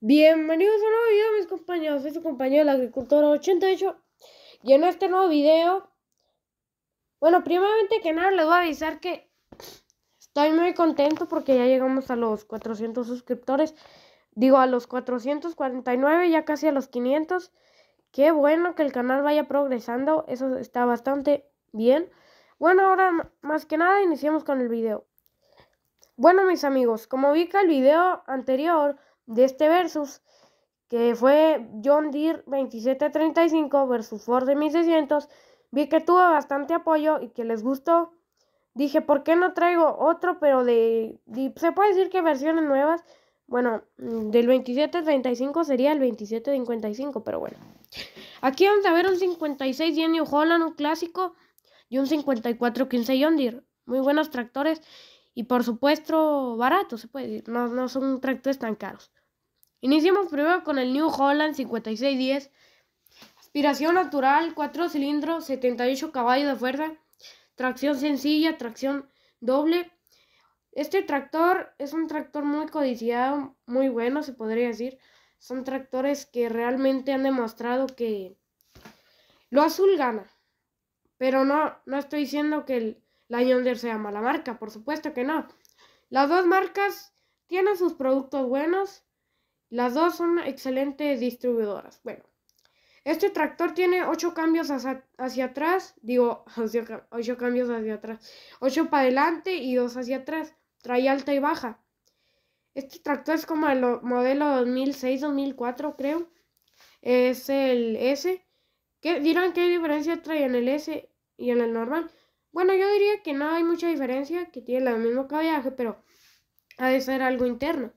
Bienvenidos a un nuevo video mis compañeros, soy su compañero el agricultor 88 y en este nuevo video, bueno, primeramente que nada les voy a avisar que estoy muy contento porque ya llegamos a los 400 suscriptores, digo a los 449, ya casi a los 500, qué bueno que el canal vaya progresando, eso está bastante bien. Bueno, ahora más que nada iniciamos con el video. Bueno mis amigos, como vi que el video anterior de este versus, que fue John Deere 2735 versus Ford de 1600, vi que tuvo bastante apoyo y que les gustó. Dije, ¿por qué no traigo otro, pero de, se puede decir que versiones nuevas? Bueno, mm, del 2735 sería el 2755, pero bueno. Aquí vamos a ver un 56 New Holland, un clásico, y un 5415 John Deere. Muy buenos tractores y por supuesto baratos, se puede decir. No, no son tractores tan caros. Iniciamos primero con el New Holland 5610. Aspiración natural, 4 cilindros, 78 caballos de fuerza. Tracción sencilla, tracción doble. Este tractor es un tractor muy codiciado, muy bueno se podría decir. Son tractores que realmente han demostrado que lo azul gana. Pero no, no estoy diciendo que el, Yonder sea mala marca, por supuesto que no. Las dos marcas tienen sus productos buenos las dos son excelentes distribuidoras. Bueno, este tractor tiene 8 cambios hacia, atrás, digo, 8 cambios hacia atrás, 8 para adelante y 2 hacia atrás. Trae alta y baja. Este tractor es como el modelo 2006-2004, creo. Es el S. ¿Qué, dirán qué diferencia trae en el S y en el normal. Bueno, yo diría que no hay mucha diferencia, que tiene el mismo caballaje, pero ha de ser algo interno.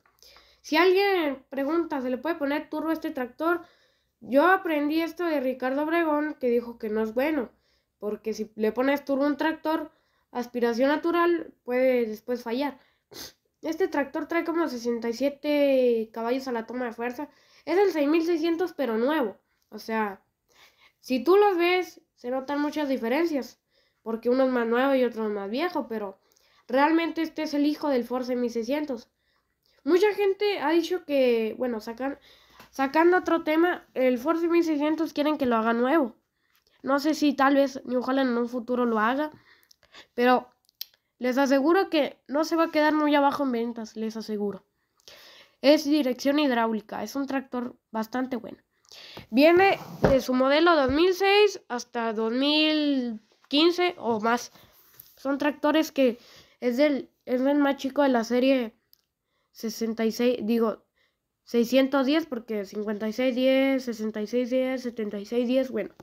Si alguien pregunta, ¿se le puede poner turbo a este tractor? Yo aprendí esto de Ricardo Obregón, que dijo que no es bueno, porque si le pones turbo a un tractor, aspiración natural, puede después fallar. Este tractor trae como 67 caballos a la toma de fuerza. Es el 6600 pero nuevo. O sea, si tú los ves, se notan muchas diferencias. Porque uno es más nuevo y otro es más viejo. Pero realmente este es el hijo del Force 1600. Mucha gente ha dicho que, bueno, sacan, sacando otro tema, el Force 1600 quieren que lo haga nuevo. No sé si tal vez New Holland en un futuro lo haga, pero les aseguro que no se va a quedar muy abajo en ventas, les aseguro. Es dirección hidráulica, es un tractor bastante bueno. Viene de su modelo 2006 hasta 2015 o más. Son tractores que es del, es el más chico de la serie 66, digo, 610 porque 5610, 6610, 7610, bueno.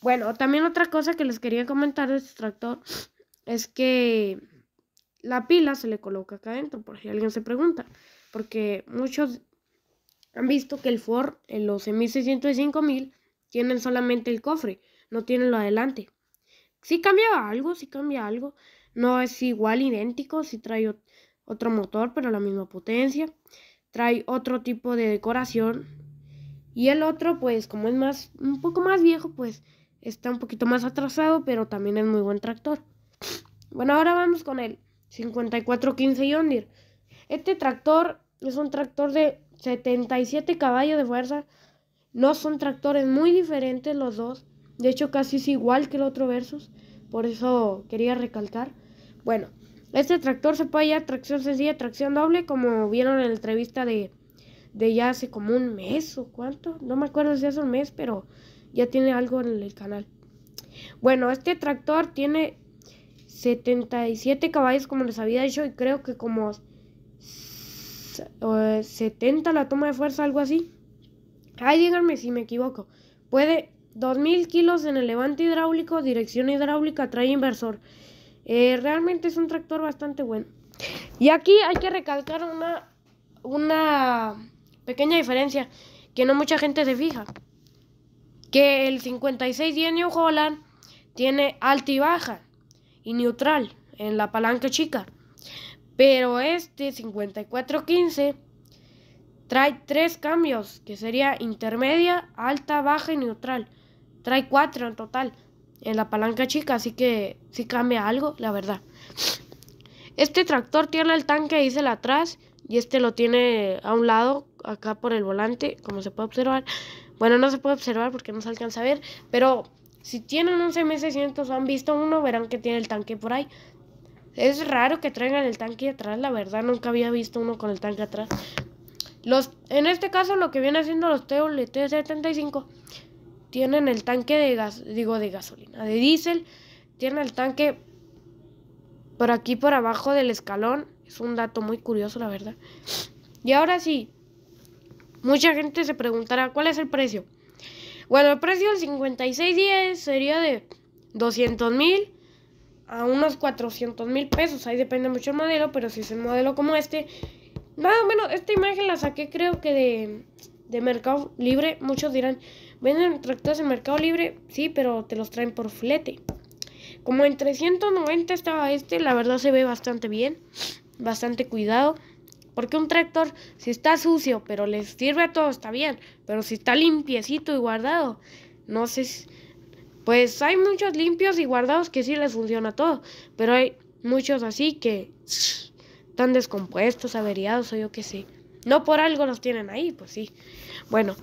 Bueno, también otra cosa que les quería comentar de este tractor es que la pila se le coloca acá adentro, por si alguien se pregunta. Porque muchos han visto que el Ford, en los 1600 y 5000, tienen solamente el cofre, no tienen lo adelante. Si cambia algo, si cambia algo. No es igual, idéntico, si trae otro motor, pero la misma potencia. Trae otro tipo de decoración. Y el otro, pues, como es más, un poco más viejo, pues, está un poquito más atrasado, pero también es muy buen tractor. Bueno, ahora vamos con el 5415 Yondir. Este tractor es un tractor de 77 caballos de fuerza. No son tractores muy diferentes los dos. De hecho, casi es igual que el otro Versus. Por eso quería recalcar. Bueno, este tractor se puede hallar tracción sencilla, tracción doble, como vieron en la entrevista de, de ya hace como un mes o cuánto. No me acuerdo si hace un mes, pero ya tiene algo en el canal. Bueno, este tractor tiene 77 caballos, como les había dicho, y creo que como 70 la toma de fuerza, algo así. Ay, díganme si me equivoco. Puede 2000 kilos en el levante hidráulico, dirección hidráulica, trae inversor. Eh, realmente es un tractor bastante bueno. Y aquí hay que recalcar una, una pequeña diferencia que no mucha gente se fija. Que el 56 de New Holland tiene alta y baja y neutral en la palanca chica. Pero este 5415 trae tres cambios, que sería intermedia, alta, baja y neutral. Trae cuatro en total en la palanca chica, así que sí cambia algo, la verdad. Este tractor tiene el tanque diesel atrás, y este lo tiene a un lado, acá por el volante, como se puede observar. Bueno, no se puede observar porque no se alcanza a ver, pero si tienen un CM600 o han visto uno, verán que tiene el tanque por ahí. Es raro que traigan el tanque atrás, la verdad, nunca había visto uno con el tanque atrás. Los, en este caso, lo que viene haciendo los TWT-75 tienen el tanque de gas, digo de gasolina, de diésel, tienen el tanque por aquí por abajo del escalón. Es un dato muy curioso, la verdad. Y ahora sí, mucha gente se preguntará, ¿cuál es el precio? Bueno, el precio del 5610 sería de 200 mil a unos 400 mil pesos. Ahí depende mucho el modelo, pero si es un modelo como este. Nada menos, esta imagen la saqué creo que de, de Mercado Libre. Muchos dirán, ¿venden tractores en Mercado Libre? Sí, pero te los traen por flete. Como en 390 estaba este, la verdad se ve bastante bien, bastante cuidado. Porque un tractor, si está sucio, pero le sirve a todo, está bien. Pero si está limpiecito y guardado, no sé. Pues hay muchos limpios y guardados que sí les funciona todo. Pero hay muchos así que están descompuestos, averiados o yo qué sé. No por algo los tienen ahí, pues sí. Bueno,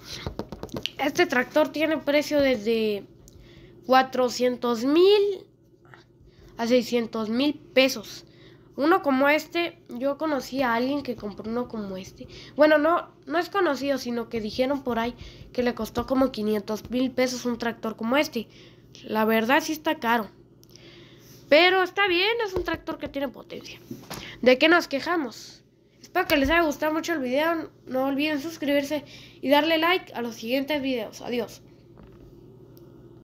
este tractor tiene precio desde 400 mil a 600 mil pesos. Uno como este, yo conocí a alguien que compró uno como este. Bueno, no, no es conocido, sino que dijeron por ahí que le costó como 500 mil pesos un tractor como este. La verdad sí está caro. Pero está bien, es un tractor que tiene potencia. ¿De qué nos quejamos? Espero que les haya gustado mucho el video. No olviden suscribirse y darle like a los siguientes videos. Adiós.